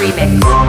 remix.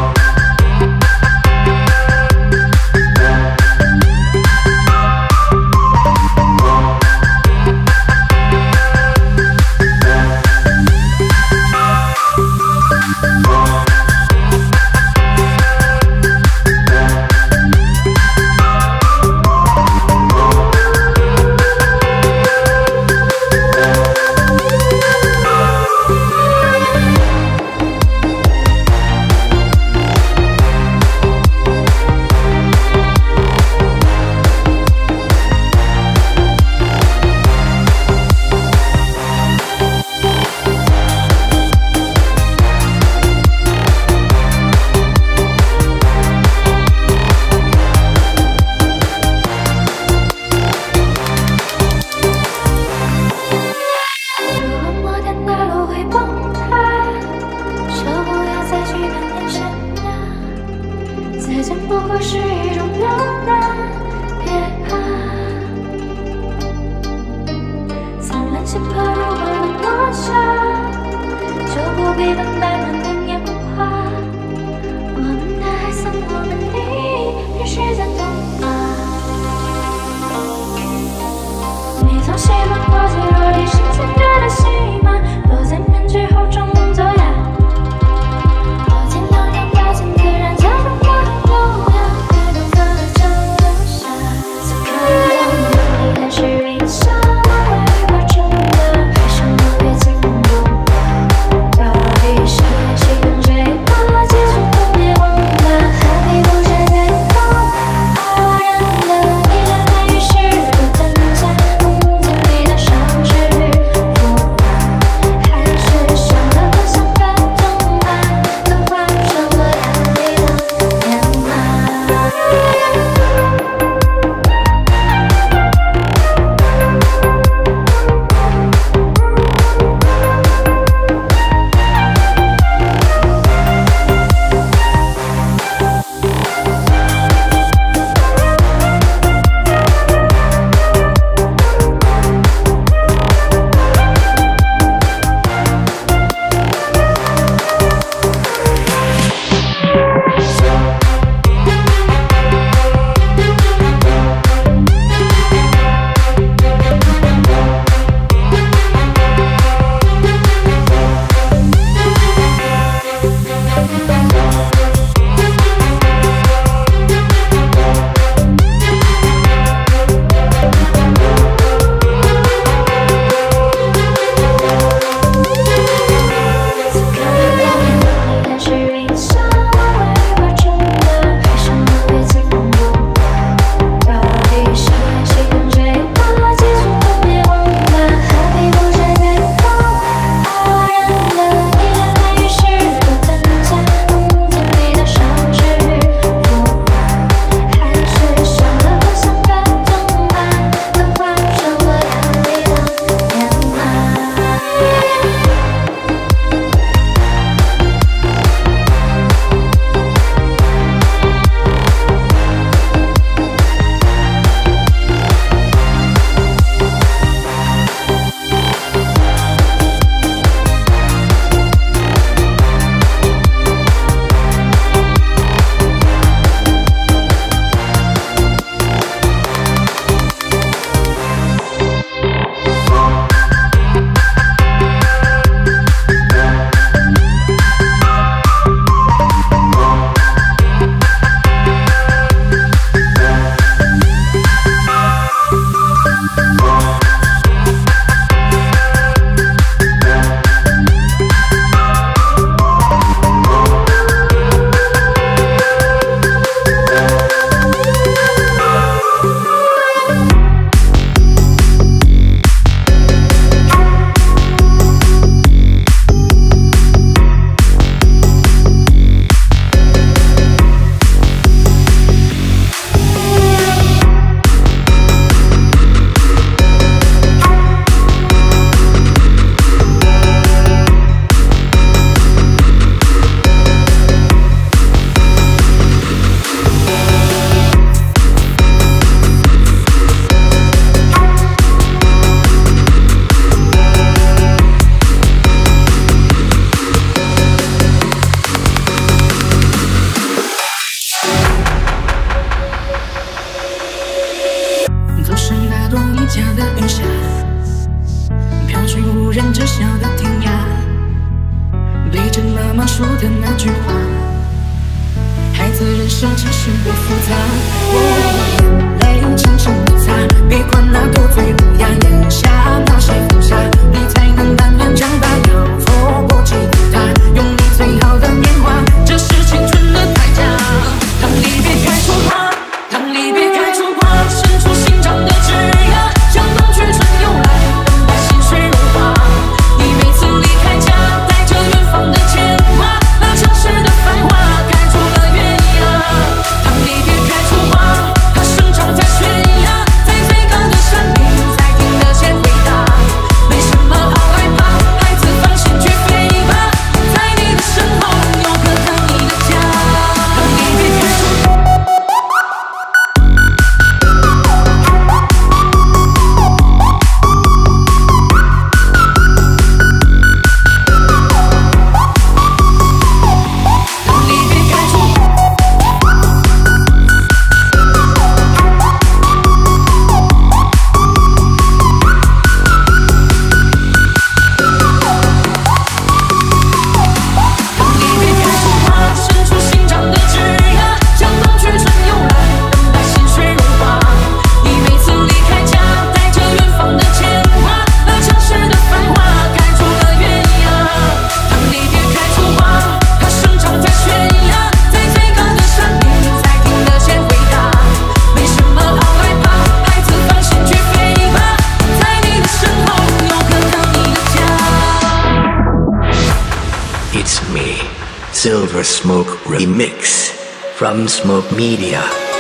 Silver Smoke Remix from Smoke Media.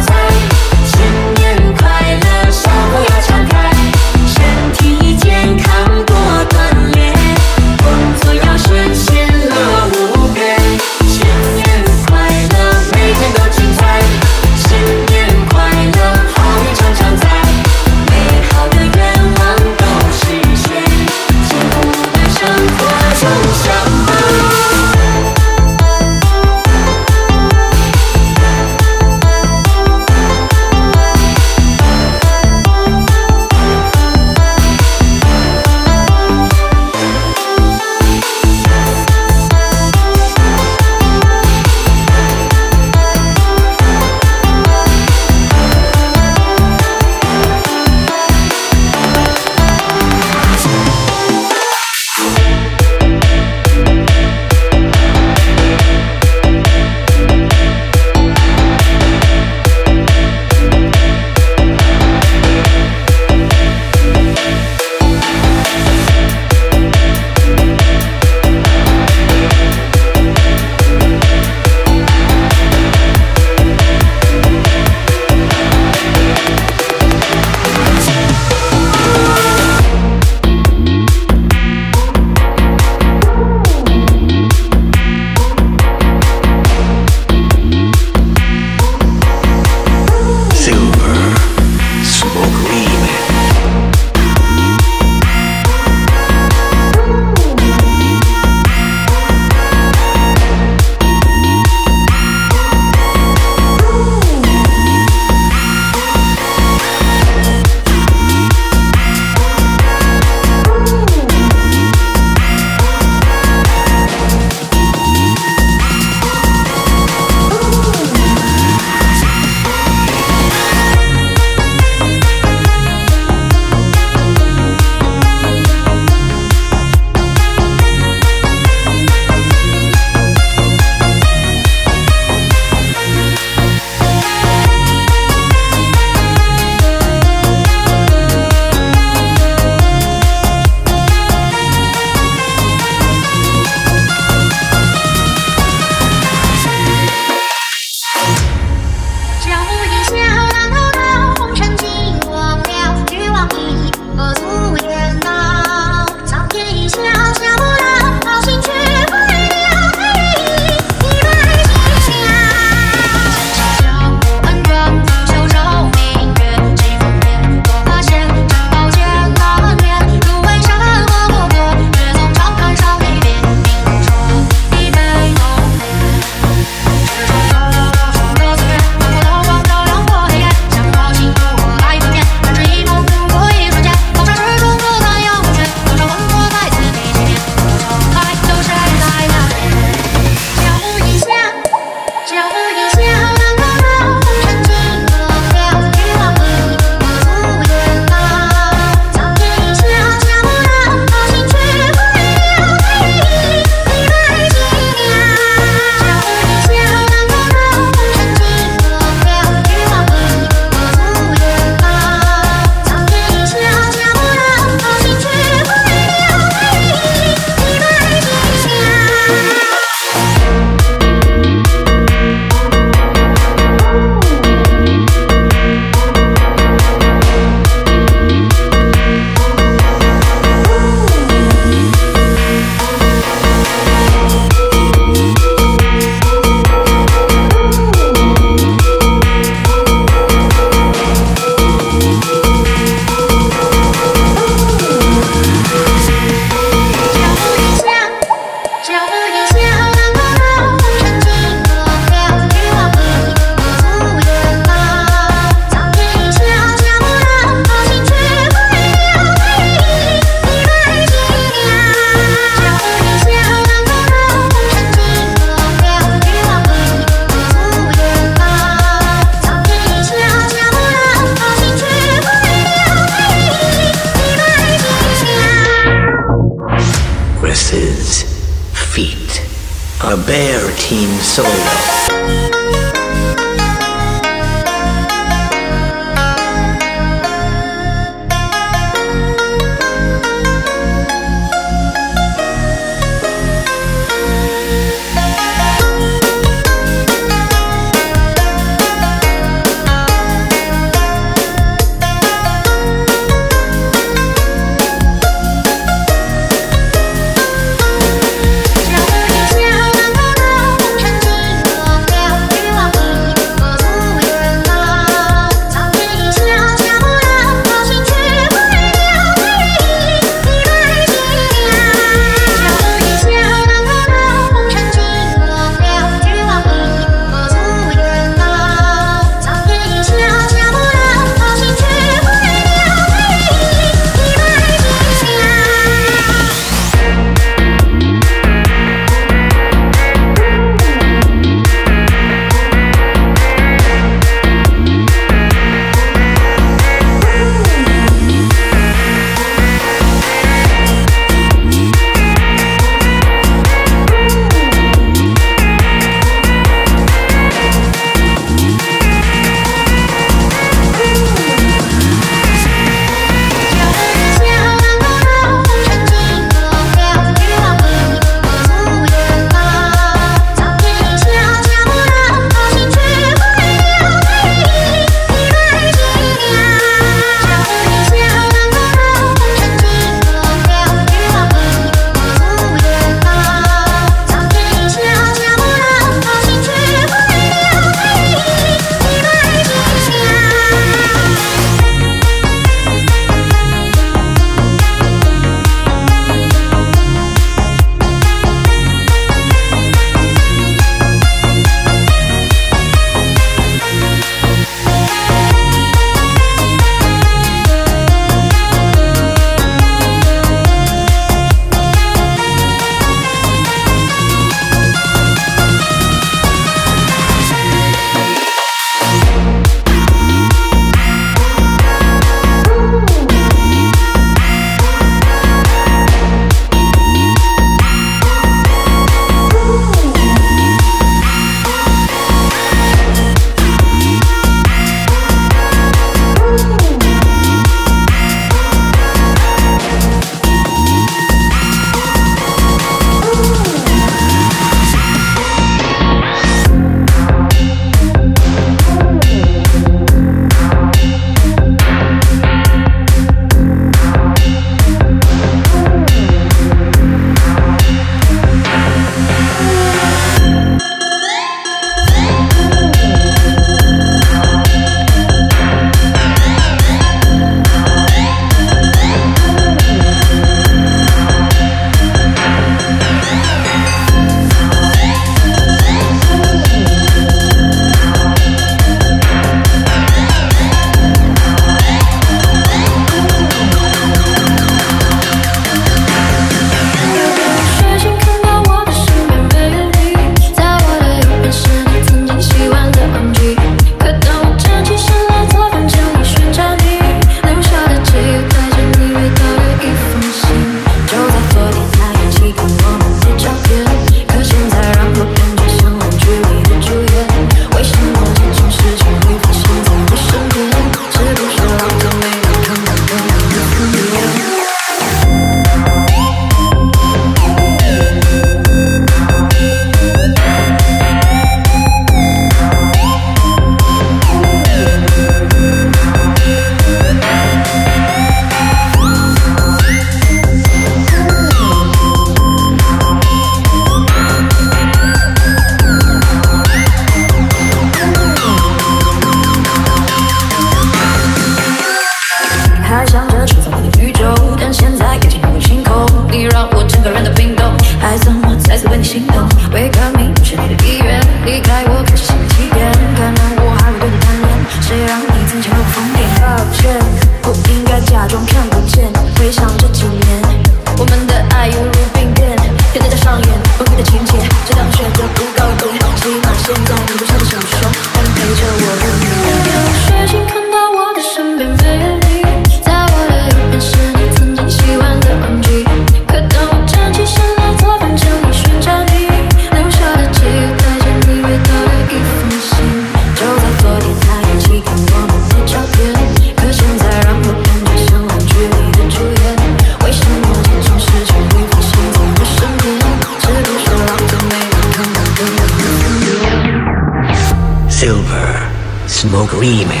Smoke